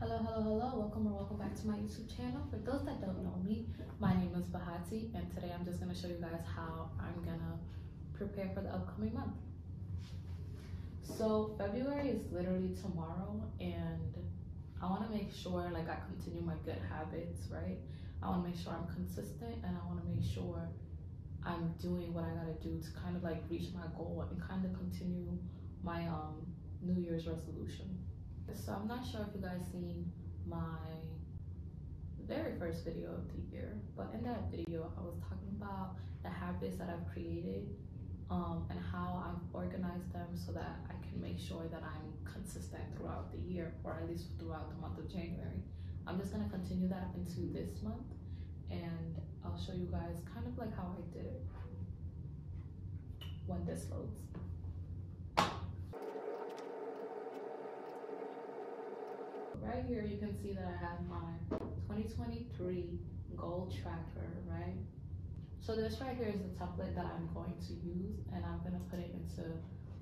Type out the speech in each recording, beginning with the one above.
Hello, hello, hello. Welcome or welcome back to my YouTube channel. For those that don't know me, my name is Bahati and today I'm just gonna show you guys how I'm gonna prepare for the upcoming month. So February is literally tomorrow and I wanna make sure like I continue my good habits, right? I wanna make sure I'm consistent and I wanna make sure I'm doing what I gotta do to kind of like reach my goal and kind of continue my um New Year's resolution. So I'm not sure if you guys seen my very first video of the year, but in that video I was talking about the habits that I've created um, and how I've organized them so that I can make sure that I'm consistent throughout the year or at least throughout the month of January. I'm just gonna continue that into this month and I'll show you guys kind of like how I did it when this loads. Right here you can see that I have my 2023 goal tracker, right? So this right here is the template that I'm going to use and I'm gonna put it into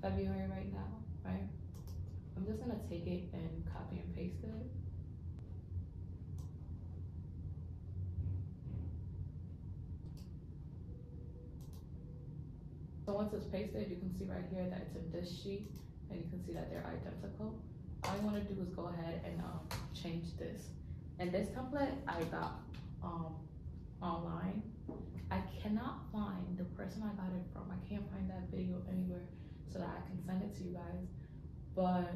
February right now, right? I'm just gonna take it and copy and paste it. So once it's pasted, you can see right here that it's in this sheet and you can see that they're identical all I want to do is go ahead and um, change this. And this template I got um, online. I cannot find the person I got it from. I can't find that video anywhere so that I can send it to you guys. But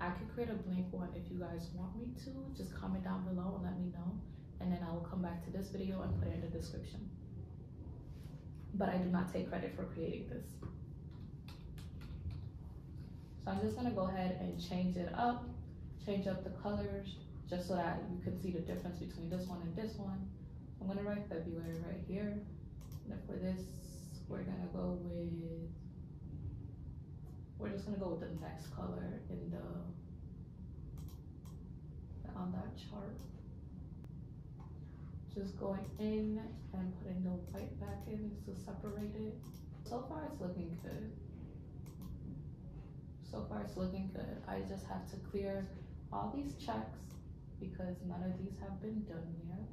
I could create a blank one if you guys want me to. Just comment down below and let me know. And then I will come back to this video and put it in the description. But I do not take credit for creating this. So I'm just gonna go ahead and change it up, change up the colors, just so that you can see the difference between this one and this one. I'm gonna write February right here. And for this, we're gonna go with, we're just gonna go with the next color in the, on that chart. Just going in and putting the white back in to separate it. So far it's looking good so far it's looking good. I just have to clear all these checks because none of these have been done yet.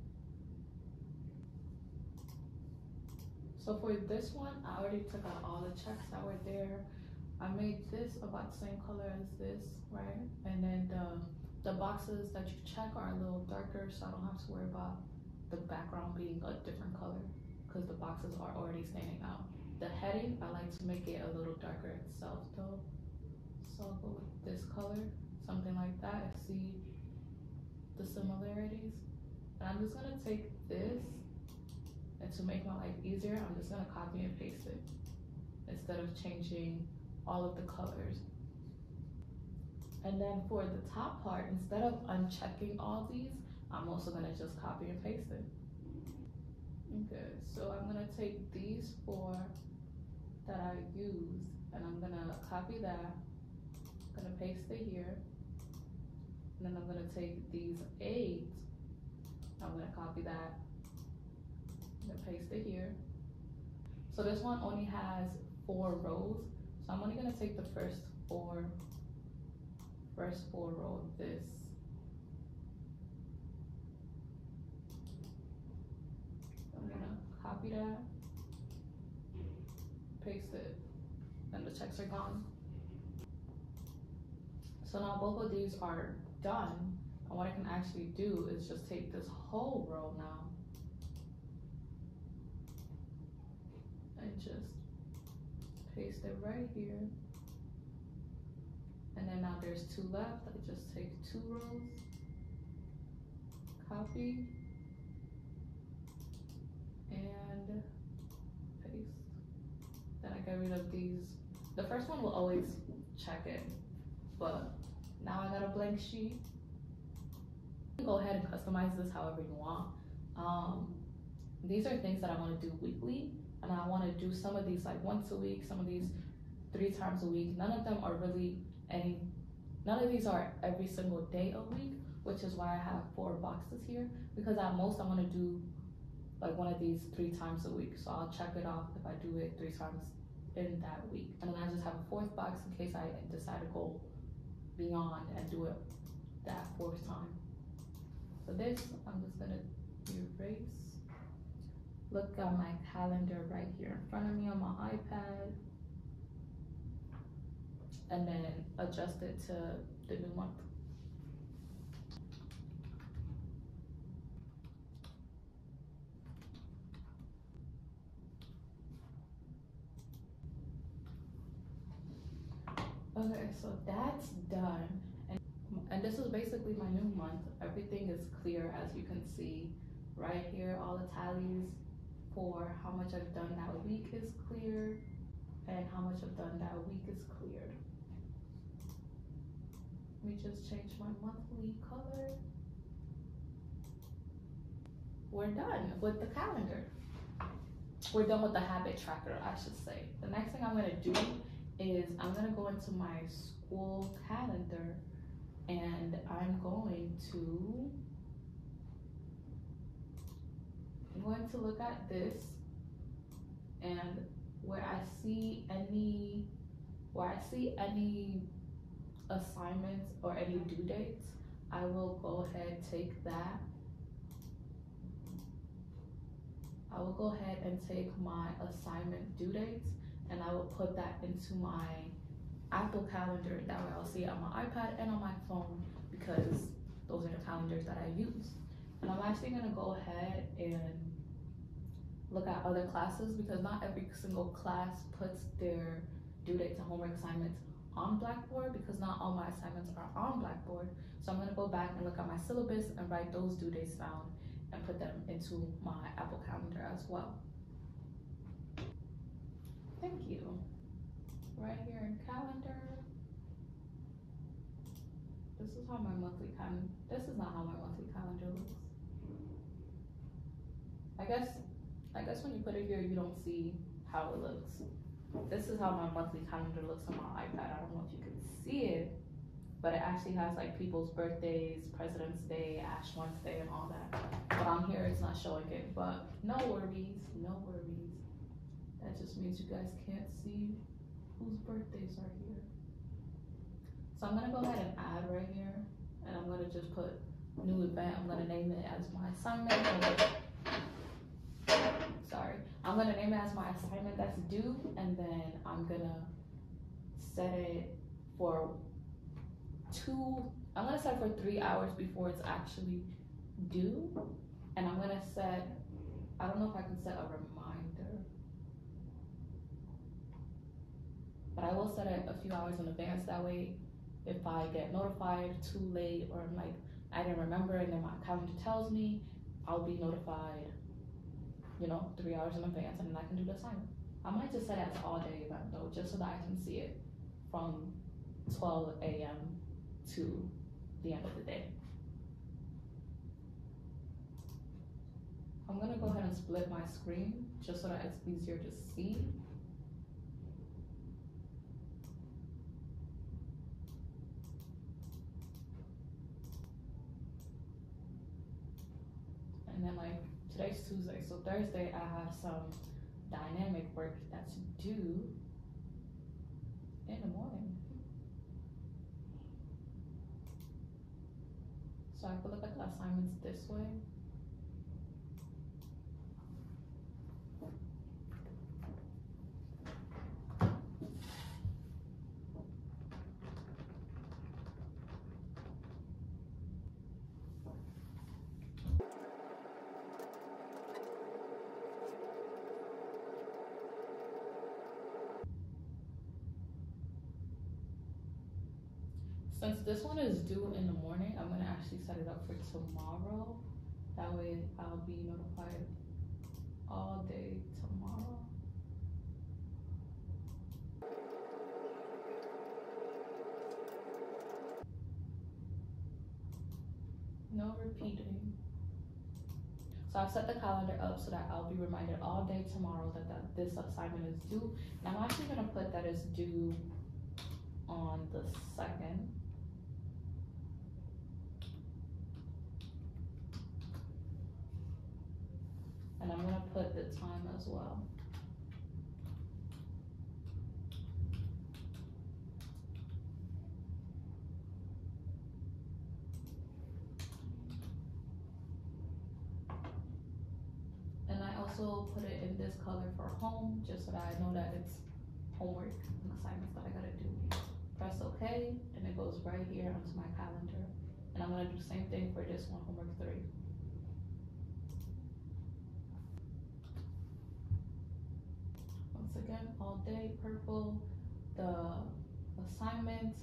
So for this one, I already took out all the checks that were there. I made this about the same color as this, right? And then the, the boxes that you check are a little darker, so I don't have to worry about the background being a different color because the boxes are already standing out. The heading, I like to make it a little darker itself though. So I'll go with this color, something like that, see the similarities. And I'm just gonna take this, and to make my life easier, I'm just gonna copy and paste it instead of changing all of the colors. And then for the top part, instead of unchecking all these, I'm also gonna just copy and paste it. Okay, so I'm gonna take these four that I used and I'm gonna copy that gonna paste it here. And then I'm gonna take these eight, I'm gonna copy that, and paste it here. So this one only has four rows. So I'm only gonna take the first four, first four row this. I'm gonna copy that, paste it, and the checks are gone. So now both of these are done. And what I can actually do is just take this whole row now and just paste it right here. And then now there's two left. I just take two rows, copy, and paste. Then I get rid of these. The first one will always check it, but now I got a blank sheet. Go ahead and customize this however you want. Um, these are things that I want to do weekly, and I want to do some of these like once a week, some of these three times a week. None of them are really any, none of these are every single day a week, which is why I have four boxes here, because at most I want to do like one of these three times a week. So I'll check it off if I do it three times in that week. And then I just have a fourth box in case I decide to go beyond and do it that fourth time. So this, I'm just gonna erase. Look at my calendar right here in front of me on my iPad. And then adjust it to the new month. Okay, so that's done. And, and this is basically my new month. Everything is clear as you can see right here. All the tallies for how much I've done that week is clear and how much I've done that week is cleared. Let me just change my monthly color. We're done with the calendar. We're done with the habit tracker, I should say. The next thing I'm gonna do is I'm gonna go into my school calendar and I'm going to I'm going to look at this and where I see any where I see any assignments or any due dates, I will go ahead take that. I will go ahead and take my assignment due dates and I will put that into my Apple calendar. That way I'll see it on my iPad and on my phone because those are the calendars that I use. And I'm actually gonna go ahead and look at other classes because not every single class puts their due dates and homework assignments on Blackboard because not all my assignments are on Blackboard. So I'm gonna go back and look at my syllabus and write those due dates down and put them into my Apple calendar as well. Thank you. Right here in calendar. This is how my monthly calendar, this is not how my monthly calendar looks. I guess, I guess when you put it here, you don't see how it looks. This is how my monthly calendar looks on my iPad. I don't know if you can see it, but it actually has like people's birthdays, President's Day, Ash Wednesday, and all that. But on here, it's not showing it, but no worries, no worries. That just means you guys can't see whose birthdays are here. So I'm gonna go ahead and add right here, and I'm gonna just put new event. I'm gonna name it as my assignment. Sorry, I'm gonna name it as my assignment that's due, and then I'm gonna set it for two. I'm gonna set it for three hours before it's actually due, and I'm gonna set. I don't know if I can set a reminder. But I will set it a few hours in advance. That way, if I get notified too late or I'm like, I didn't remember and then my calendar tells me, I'll be notified, you know, three hours in advance and then I can do the assignment. I might just set it as all day event though, just so that I can see it from 12 a.m. to the end of the day. I'm gonna go ahead and split my screen just so that it's easier to see. And then like today's Tuesday, so Thursday I have some dynamic work that's due in the morning. So I could look at the assignments this way. Since this one is due in the morning, I'm gonna actually set it up for tomorrow. That way I'll be notified all day tomorrow. No repeating. So I've set the calendar up so that I'll be reminded all day tomorrow that, that this assignment is due. And I'm actually gonna put that it's due on the second. put the time as well. And I also put it in this color for home, just so that I know that it's homework and assignments that I gotta do. Press OK, and it goes right here onto my calendar. And I'm gonna do the same thing for this one, homework three. All day purple, the assignment,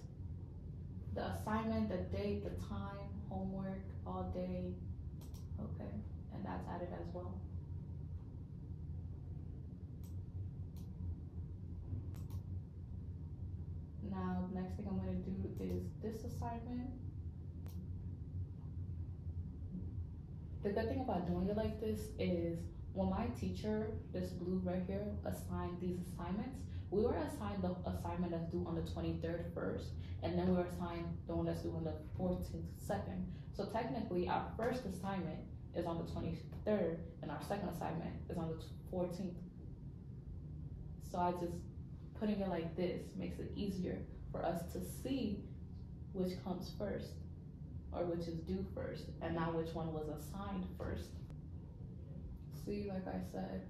the assignment, the date, the time, homework, all day, okay, and that's added as well. Now, next thing I'm gonna do is this assignment. The good thing about doing it like this is when my teacher, this blue right here, assigned these assignments, we were assigned the assignment that's due on the 23rd first, and then we were assigned the one that's due on the 14th second. So technically, our first assignment is on the 23rd, and our second assignment is on the 14th. So I just putting it like this makes it easier for us to see which comes first or which is due first and not which one was assigned first. See, like I said,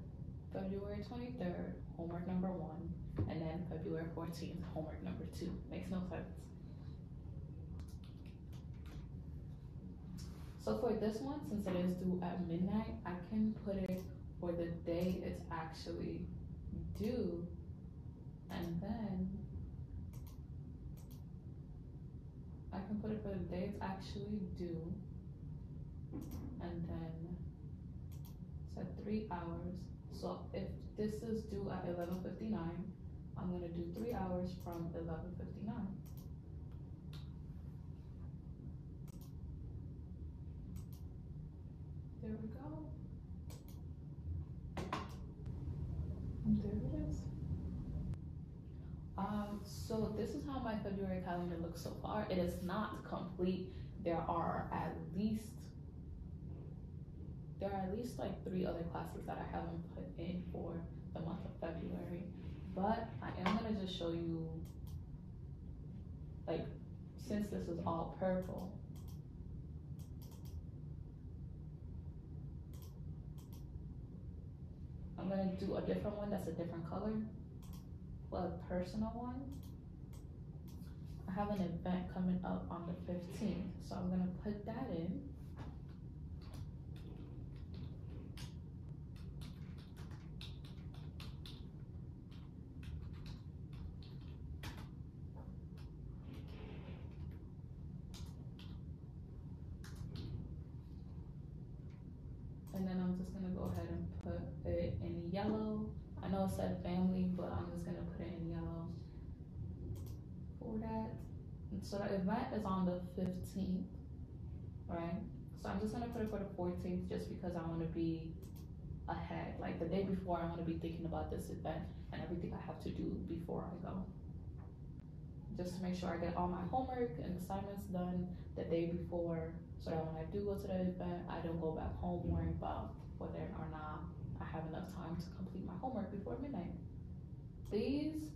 February 23rd, homework number one, and then February 14th, homework number two. Makes no sense. So for this one, since it is due at midnight, I can put it for the day it's actually due and then I can put it for the day it's actually due. And then set three hours. So if this is due at eleven fifty nine, I'm gonna do three hours from eleven fifty nine. There we go. And there it is. Um, so this is how my February calendar looks so far. It is not complete. There are at least there are at least like three other classes that I haven't put in for the month of February. But I am gonna just show you like since this is all purple. I'm gonna do a different one that's a different color a personal one. I have an event coming up on the 15th, so I'm gonna put that in. And then I'm just gonna go ahead and put it in yellow. I know it said family, but I'm just gonna put it in yellow for that. So the event is on the 15th, right? So I'm just gonna put it for the 14th just because I wanna be ahead. Like the day before, I wanna be thinking about this event and everything I have to do before I go. Just to make sure I get all my homework and assignments done the day before so that when I do go to the event, I don't go back home worrying about whether or not I have enough time to complete my homework before midnight. These,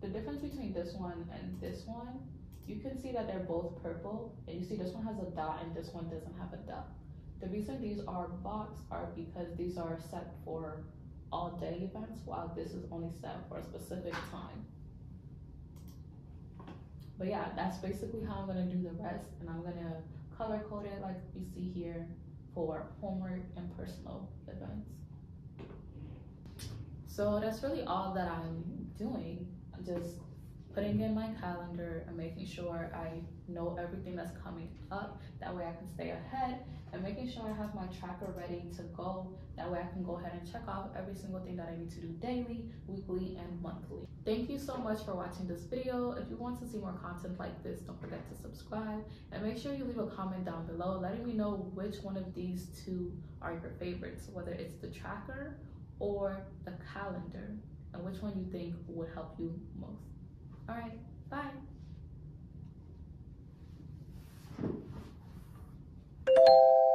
the difference between this one and this one, you can see that they're both purple, and you see this one has a dot and this one doesn't have a dot. The reason these are boxed are because these are set for all day events, while this is only set for a specific time. But yeah, that's basically how I'm gonna do the rest, and I'm gonna color code it like you see here for homework and personal events. So that's really all that I'm doing. I'm just putting in my calendar and making sure I know everything that's coming up. That way I can stay ahead and making sure I have my tracker ready to go. That way I can go ahead and check off every single thing that I need to do daily, weekly, and monthly. Thank you so much for watching this video. If you want to see more content like this, don't forget to subscribe and make sure you leave a comment down below letting me know which one of these two are your favorites, whether it's the tracker or the calendar and which one you think would help you most. All right, bye. you